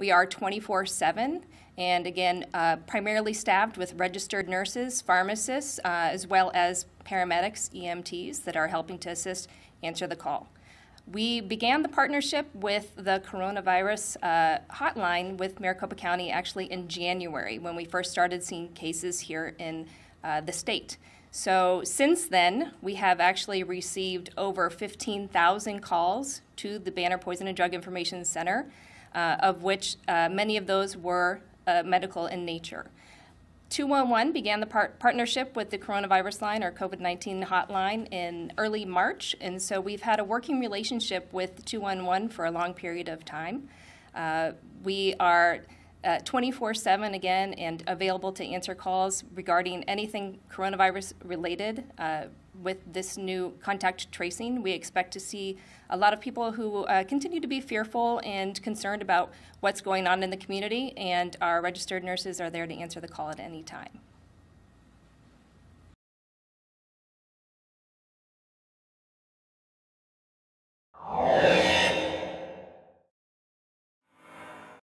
We are 24 7, and again, uh, primarily staffed with registered nurses, pharmacists, uh, as well as paramedics, EMTs, that are helping to assist answer the call. We began the partnership with the coronavirus uh, hotline with Maricopa County actually in January when we first started seeing cases here in uh, the state. So since then, we have actually received over 15,000 calls to the Banner Poison and Drug Information Center, uh, of which uh, many of those were uh, medical in nature. 211 began the par- partnership with the coronavirus line or COVID 19 hotline in early March, and so we've had a working relationship with 211 for a long period of time. Uh, we are 24 7 again and available to answer calls regarding anything coronavirus related. Uh, with this new contact tracing, we expect to see a lot of people who uh, continue to be fearful and concerned about what's going on in the community, and our registered nurses are there to answer the call at any time.